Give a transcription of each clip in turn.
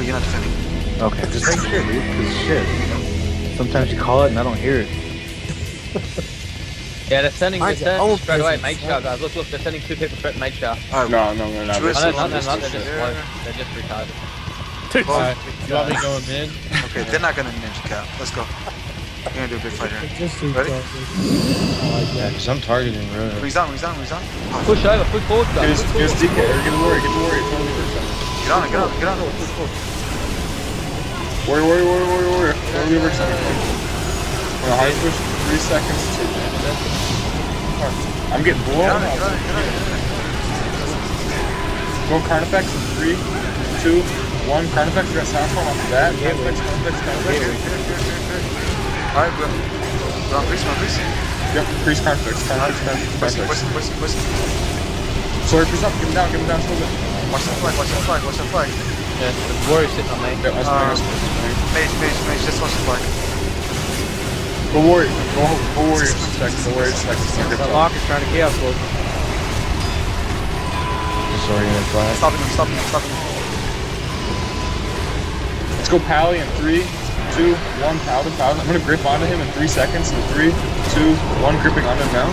worry, you're not defending. Okay, just make sure, dude. Cause shit. Sometimes you call it and I don't hear it. Yeah, they're sending, they're Mine's at home straight away, presence. Mage Tower, guys. Look, look, they're sending two people straight to Mage Tower. Alright, No, no, no, no. Oh, no, no, no, no, they're distance just there. They're just retarded. well, Alright, you want me going mid? okay, they're not gonna ninja cap. Let's go. We're gonna do a big fight here. Ready? Yeah, because I'm targeting road. Rings down, rings down, rings down. Oh, Push over, push forward, guys. his, Push get his forward. DK, or get the warrior, get the warrior. It's only first time. Get on it, get on it, get on it. Warrior, warrior, warrior, warrior, warrior. Don't leave her second. When a high push, three seconds to I'm getting blown Get on it, get on it, get on it. Go Carnifex in three, two, one. Carnifex, we got Soundform off of that. Carnifex, Carnifex, Carnifex. Alright, bro. Go on, priest, go on, priest. Yep, priest Carnifex, Carnifex, Carnifex, Push push push push. Sorry, priest up, give him down, give him down, hold it. Watch the flag, watch the flag, watch the flag. Yeah, the warrior's sitting on me. Yep, that's Uh, fine, that's fine. Mage, mage, mage, just watch the flag. Go warrior, go, go warrior second, go warrior second. That lock is trying to chaos bolt. Disoriented flag. Stopping him, stopping him, stopping him. Let's go Pally in three, two, one. Paladin, Paladin. I'm gonna grip onto him in three seconds. In three, two, one. Gripping onto him now.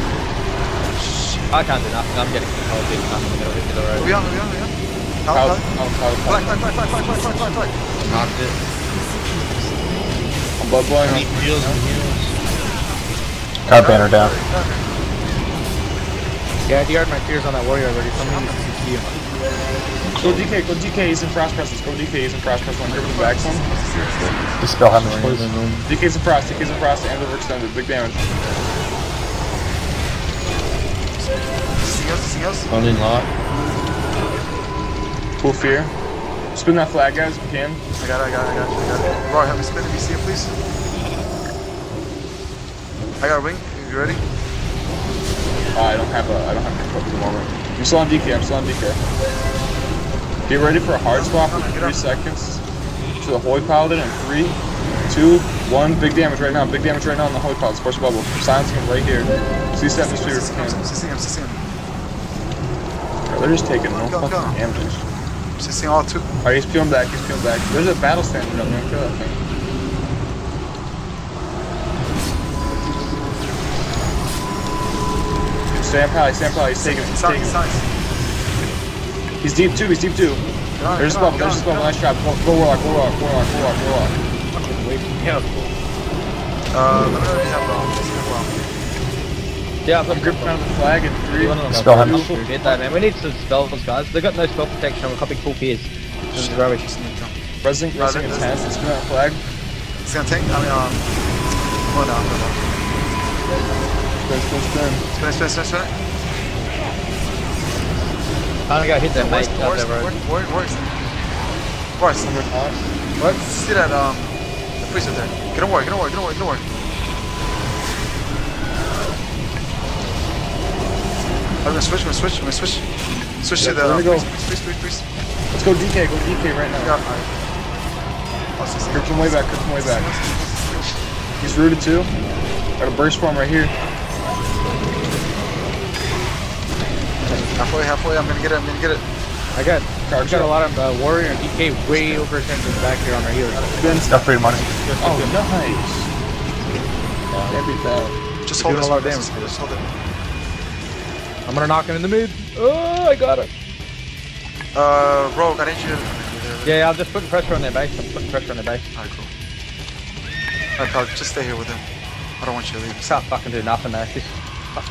I can't do nothing. I'm getting control of. I'm in the middle of the road. We on, we on, we on. Flag, flag, flag, flag, flag, flag, flag. Knocked it. I'm blood blowing. I need heals and heals. Got banner down. Yeah, I DR'd my fears on that warrior already. Somebody needs to CC him. Go DK, go DK. He's in frost presence. Go DK. He's in frost presence. I'm gripping the back one. Dispel him, please. DK's in frost. DK's in frost. And the extended. Big damage. Anything else, anything else? Holding lock. Full fear. Spin that flag, guys, if you can. I got it, I got it, I got it, I got it. Roy, help me spin the VC, please. I got a wing. You ready? Uh, I don't have a. I don't have a cup at the moment. I'm still on DK. I'm still on DK. Get ready for a hard swap in three seconds to the Holy Paladin in three, two, one. Big damage right now. Big damage right now on the Holy Paladin. Force bubble. I'm him right here. See step if you I'm. CCing, I'm Bro, They're just taking no fucking damage. I'm CCing all two. Alright, he's peeling back. He's peeling back. There's a battle standard up there. Kill that thing. Sam Pally, Sam Pally, he's taking it, he's taking it. He's deep too, he's deep too. On There's a get bubble, there's a get on bubble, it, nice job. Go, go Warlock, go Warlock, go Warlock, go Warlock, go Warlock. Uh, let me know if Yeah, I've got I'm gripping onto the flag in three, Spell him. I'm full feared though, man. We need some spells, guys. They've got no spell protection. I'm copying full fears. This is rubbish. Resident, Uh, Resident there's- intense, spin that flag. It's gonna tank. I mean, um, go down, go down. Spin, spin, spin. Spin it, spin it, spin it, spin it. I'm gonna go hit that mate Worst, out worst, there, road. worst, worst, worst. Number five. What? See that, um, the priest up there. Get him, warrior, get him, warrior, get him, warrior, get him, warrior. I'm gonna switch, I'm gonna switch, I'm gonna switch. Switch Yeah, to the um, go. priest, priest, priest. Let's go DK, go DK right Yeah, now. alright. Oh, him way back, grip him way back. He's rooted too. Got a burst form right here. Halfway, halfway, I'm gonna get it, I'm gonna get it. I got, I got a lot of uh, warrior and DK way over attention back here on our healer. Spin. Got free money. Oh, nice. Can't beat that. Just hold this a lot of just damage. just hold it. I'm gonna knock him in the mid. Oh, I got it. Uh, Rogue, I need you to... Yeah, yeah, I'm just putting pressure on their base. I'm putting pressure on their base. Alright, cool. Alright, pal, just stay here with him. I don't want you to leave. Can't fucking do nothing though. This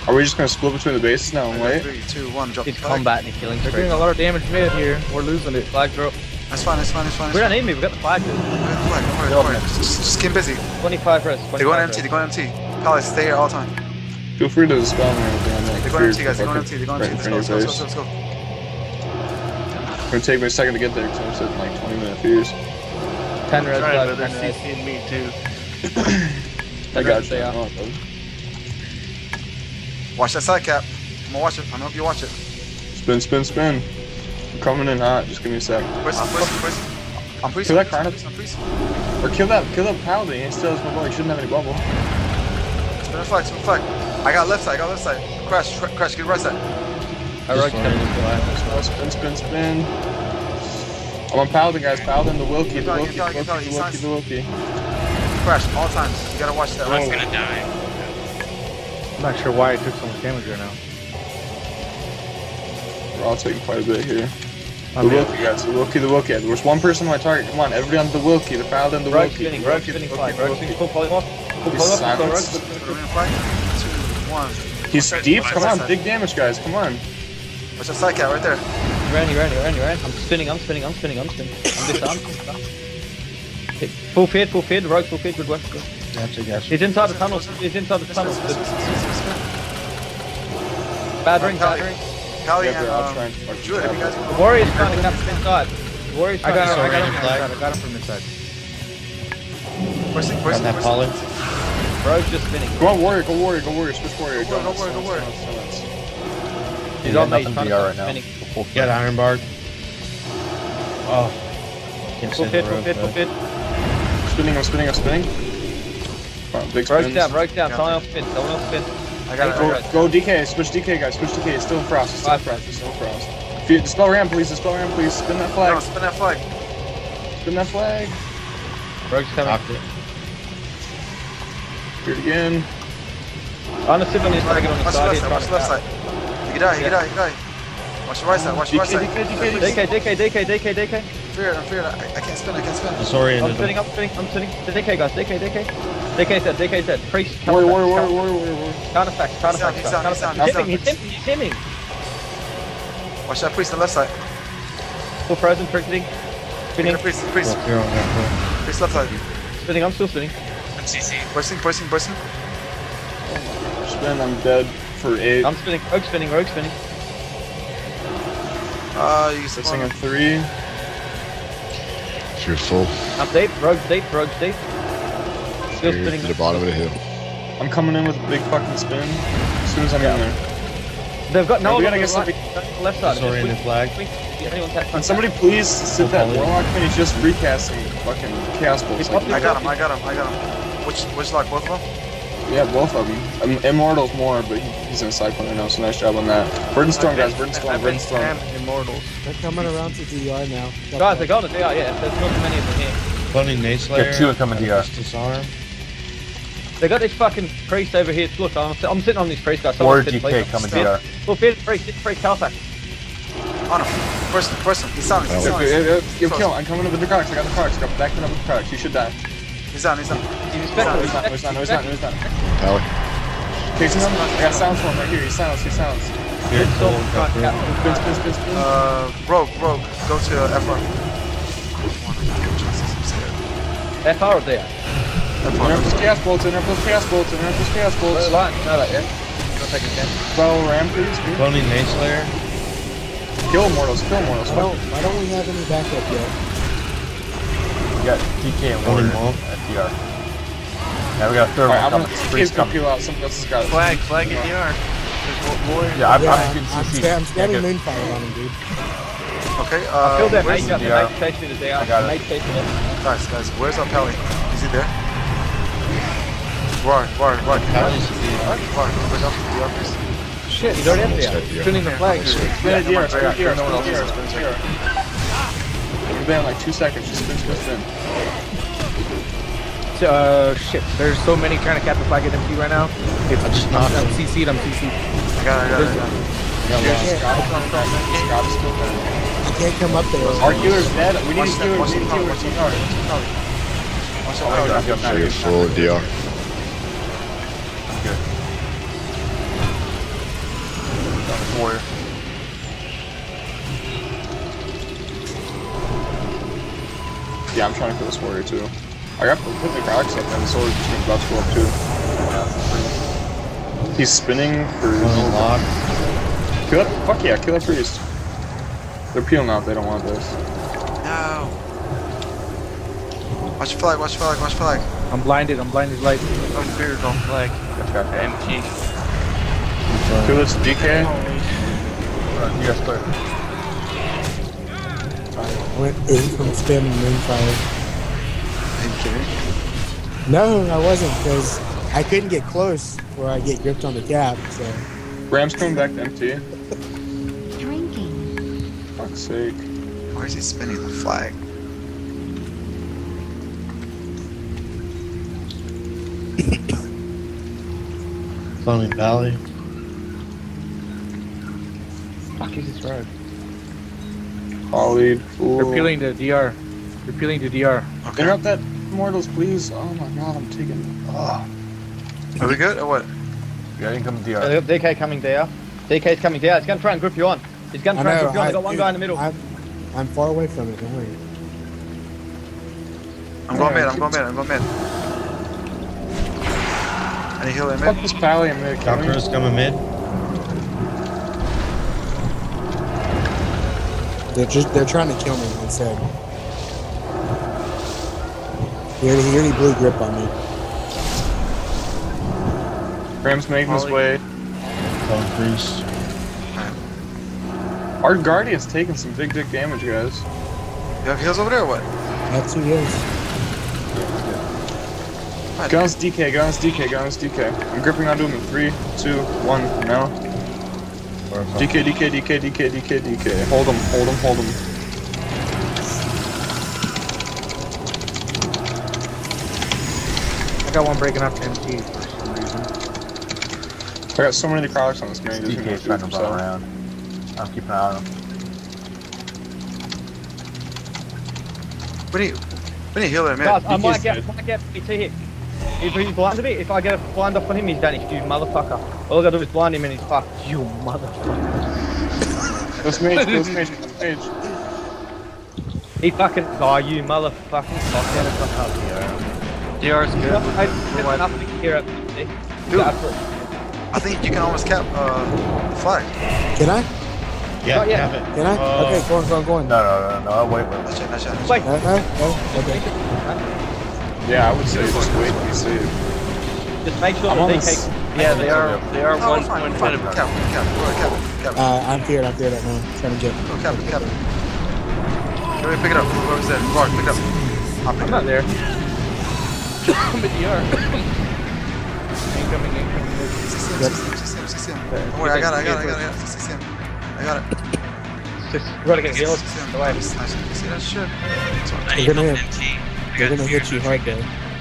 Are we just gonna split between the bases now and wait? Three, two, one, drop the is flag. combat and killing They're doing a lot of damage mid here. We're losing it. Flag drop. That's fine, that's fine, that's fine. We don't need me. We've got the flag. dude. fine. Don't worry, don't worry, don't worry. Just, just, just keep busy. 25 rest. They're going 25 empty, they're going empty. Palace, stay here all the time. Feel free to dispel me or anything on that. They're going empty, Fear guys, they're going fucking empty, they're going right empty. in Let's front go, of let's go, your let's go, face. let's go. It's gonna take me a second to get there because I'm sitting like 20 minute fears. 10 res. Sorry, guys, but they're 10 res. CCing me too. I got you. they are. Oh. Watch that side cap. I'm gonna watch it. I'm gonna help you watch it. Spin, spin, spin. I'm coming in hot. Just give me a sec. Priest, priest, priest. I'm priest. Kill I'm that priest, Karnak. I'm priest. Or kill that, kill that paladin. He still has no bubble. He shouldn't have any bubble. Spin a flag, spin a flag. I got left side, I got left side. Crash, cr- crash, get right side. I rogue coming into the way. Spin, spin, spin, spin. I'm on Paladin, guys. Paladin, the Wilkie, the Keep going, Wilkie, the Wilkie, the. Wilkie, the Wilkie. Crash all times. You gotta watch that. One's gonna die. I'm not sure why I took so much damage right now. We're all taking quite a bit here. I The Wilkie, guys. The Wilkie, the Wilkie. There's one person on my target. Come on, everybody on the Wilkie. The Paladin, the Rogue Wilkie. spinning, the rogue Wilkie, the spinning Wilkie, the rogue Wilkie. spinning, full polymorph. Full He's polymorph, silent. go rogue. Remaining fight. Two, one. He's deep. Come on, big damage, guys. Come on. Watch that side cat right there. He ran, he ran, he ran, he ran. I'm spinning, I'm spinning, I'm spinning, I'm spinning. I'm disarmed. Full feed, full feed, rogue full feed, good work. Good. Gotcha, gotcha. He's inside the tunnel, he's inside the tunnel. Bad ring, bad Cali, ring. Cali Yeah, and bro, I'll um, try and fuck Druid, if you guys The warrior's trying to cap from inside. The warrior's I trying got him. to I got him Sorry, from flag. inside. I got him from inside. Pushing, Got pushing, that pushing. poly. Rogue just spinning. Go on, warrior. Go warrior. Go warrior. Switch warrior. Go warrior, go warrior, go warrior. Silence, silence. He's got on me, he's nothing trying DR to right now. spinning. Got Iron Bark. Oh. Can't Full save feed, the full rogue, feed, full though. feed. Spinning. I'm spinning. I'm spinning. Come on, big Rogue spins. down, rogue down, Yeah. someone else spin, someone else spin. I got it. I Go, got it. go DK. Switch DK, guys. Switch DK. It's still frost. It's still Five. frost. It's still frost. If you, dispel ram, please. Dispel ram, please. Spin that No, flag. spin that flag. Spin that flag. Rogue's coming. Knocked it. Do it again. I'm gonna sit on his target on the Watch the side left side. Watch the left side. You can die. You can die. You can die. Watch the right side. Watch the right side. DK, DK, DK. DK, DK. I'm feared. I'm feared. I, I can't spin. I can't spin. Disoriented I'm spinning, I'm spinning, I'm spinning. DK guys, DK, DK. DK said, DK said. Priest, Warrior, counter warrior, facts, warrior, warrior, warrior, warrior. counter facts, counter He's facts, he's down, counter he's down, he's He's down. he's him, he's him. Watch that priest on the left side. Full frozen, trickling. Spinning, Priest, priest, Well, you're on that priest left side. spinning, I'm still spinning. MCC. Pushing, pushing, pushing. Spin. I'm dead for eight. I'm spinning, rogue spinning, rogue spinning. Ah, you Missing spawn. in three. You're full. I'm deep, rogue deep, rogue deep. Still You're spinning. to the bottom of the hill. I'm coming in with a big fucking spin. As soon as I'm in there. They've got no we one gotta on the get somebody- right, left side. Disoriented flag. Anyone tap Can somebody please sit that warlock man? He's just recasting fucking chaos bolts. I got him. I got him. I got him. Which, which lock? Both of them? yeah, both of them. Um, Immortals more, but he, he's in Cyclone right now, so nice job on that. Burden Storm, guys. Burden Storm. Burden Storm. Immortals. They're coming around to DR now. Guys, they're going to DR, yeah. There's not too many of them here. Cloning Nate Slayer. Yeah, two are coming DR. Just Disarm. They got this fucking priest over here. Look, I'm, I'm sitting on this priest guy. Warrior Someone sit, GK please. coming Fit. DR. Well, fit, priest, fit, priest, Calfax. On him. First, first him. He's down. He's Yo, down. yo, yo, yo, Close. kill. I'm coming in with the Crocs. I got the Crocs. Got backing up with the Crocs. You should die. He's down. He's down. He's No, respectful. he's not. No, he's not. No, he's not. No, he's not. Pally. Casing him. I got sounds for him right here. He's silenced. He's silenced. Good. Still Gold, trying to got cap- Spin, spin, spin, spin. Uh, rogue, rogue. Go to uh, F1. Jesus, I'm scared. FR or DR? Interrupt those chaos bolts. Interrupt those chaos bolts. Interrupt those chaos bolts. Line, know that, yeah? Don't take a chance. Spell ram, please. dude. Cloning Nate Slayer. Kill Immortals. Kill Immortals. Why don't, why don't we have any backup yet? We got DK and Cloning Warrior Wolf. at DR. Now we got a third Alright, I'm one gonna. coming. Kids Priest gonna coming. peel out. Somebody else has got it. Flag, flag in DR. Yeah, I'm, yeah, I'm I'm, getting I'm, CC. sta- I'm Yeah, standing good. moonfire on him, dude. Okay, I uh, feel that where's, mate got the DR? mate chase to DR. I got it. Mate chase guys, guys, where's our Pally? Is he there? War, war, war, war, Pally's the war, war. Bring up the office. Shit, he's already up Almost there. at DR. Spinning the flag. Spin it Yeah, DR. come it DR. no one Spin it else DR. is Spin it DR. We'll be in like two seconds. Just spin, spin, spin. Uh, shit. There's so many trying to cap the flag at MP right now. It's, I just I'm, knocked I'm him. CC'd. I'm CC'd. I got it, I got it, I got it. Got Yeah, lost. Scott is on that. Scott is still there. I can't come up there. Our healer's dead. We need Watch a that, healer. watch We the need a Pally, healer. watch the Pally, watch the Pally. Watch the Oh, Pally. yeah, I'm So not you're good. full of DR. good. Warrior. Yeah, I'm trying to kill this warrior too. I got put the Crocs up and the sword just about to go up too. He's spinning for. Cloning lock. Kill it. Fuck yeah, kill a priest. They're peeling out. They don't want this. No. Watch the flag, watch the flag, watch the flag. I'm blinded. I'm blinded light. Oh, beard on flag. MG. Kill this DK. Yes, clear. I went in from spamming moonfire. Are you kidding? No, I wasn't, because I couldn't get close where I get gripped on the gap. so. Ram's coming back to empty. Drinking. Fuck's sake. Why is he spinning the flag? Lonely Valley. Fuck is this road? Ollie, fool. Repealing the DR. Repealing the DR. Okay. Interrupt that mortals, please. Oh my god, I'm taking. Oh. Are we good or what? Yeah, incoming DR. Uh, DK coming there. DK's coming there. It's gonna try and grip you on. He's gonna I try and know. grip you on. I, They got one dude, guy in the middle. I'm, I'm far away from it. Don't worry. I'm going mid, I'm going mid, I'm going mid. Any heal in Fuck mid? this Pally in mid. Can we? Coming mid. They're just they're trying to kill me instead. He already, he already blew grip on me. Graham's making his way. Oh, Going priest. Our Guardian's taking some big dick damage, guys. You have heals over there or what? That's two heals. Fine. Guns DK, guns DK, guns DK. I'm gripping onto him in three, two, one, now. Or DK, DK, DK, DK, DK, DK. Hold him, hold him, hold him. I got one breaking up MT for some reason. I got so many necrotics on this man. he doesn't DK's trying to do run himself. around. I'm keeping an eye on him. We need, we need healer in mid. Guys, I might DK's get, dead. might get PT here. If he's blinded me, if I get a blind off on him, he's vanished, you motherfucker. All I gotta do is blind him and he's fucked. You motherfucker. This mage, this mage, this. He fucking die, you motherfucking fuck. Get the fuck out of here. DR's good. I there's nothing here at PT. Dude. Go for it. I think you can almost cap uh, the flag. Can I? Yeah, Not yet. have it. Can I? Oh. Okay, go on, go on, go on. No, no, no, no. I'll wait, wait. Not yet, not yet. Wait, No, no, no. Okay. Yeah, I would say just wait and be safe. just make sure I'm that on DK. this- Yeah, they are. They are Oh, one fine, point fine. ahead of us. Cap, cap, go ahead, cap, cap. Uh, I'm feared. I'm feared right now. Trying to get. Go cap, cap. Can we pick it up? Whoever's there. Guard, pick it up. I'll pick I'm it not up. there. I'm at DR. incoming, incoming. CCM, CCM, CCM. Don't worry, I got it, I got it, I got it, I got it. CCM. I got it. Just, you gotta get healed. CCM. Away. Nice, nice. You see that shit? They're gonna hit. They're gonna hit you hard though.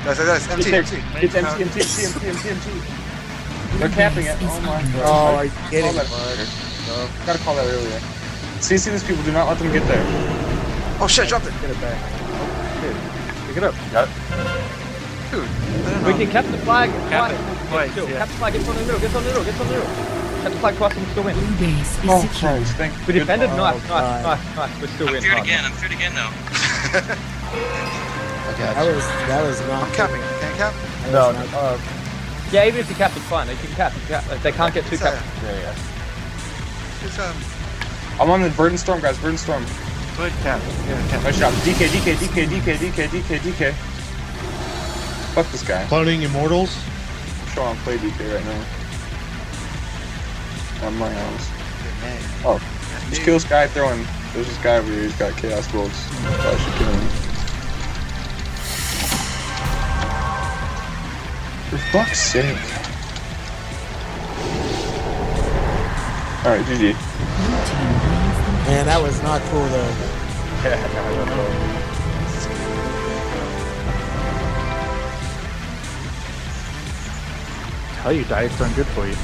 Guys, guys, guys, MT, MT. It's MT, MT, MT, MT, MT, MT. They're capping it. Oh my god. Oh, are you Call kidding? Gotta call that earlier. CC these people, do not let them get there. Oh shit, dropped it. Get it back. Pick it up. Got it. Dude, We can cap the flag. Cap Fine. it twice, yeah. Cap the flag. Get on the middle. Get on the middle. Get on the middle. Cap the flag twice and we still win. Oh, Christ. Thank We defended. Oh, Nice, nice, nice, nice. We're still I'm winning. feared again. I'm feared again now. That was that was not. I'm capping. Can I cap? that No, was not- uh, Yeah, even if you cap, it's fine. They can cap. cap. They can't get two Yeah, caps. yeah, yeah. It's, um, I'm on the Burden Storm, guys. Burden Storm. Good cap. Yeah, cap. Nice job. DK, DK, DK, DK, DK, DK, DK. Fuck this guy. Cloning Immortals. I'm sure I'm play DK right now. On my house. Oh, just kill this guy throwing. There's this guy over here. He's got chaos bolts. I should kill him. Fuck's sake. Alright, GG. Man, that was not cool though. Yeah, that was cool. Tell you, diet's done good for you.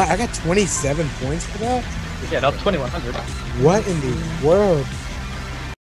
I got 27 points for that. Yeah, that's 2100. What in the world?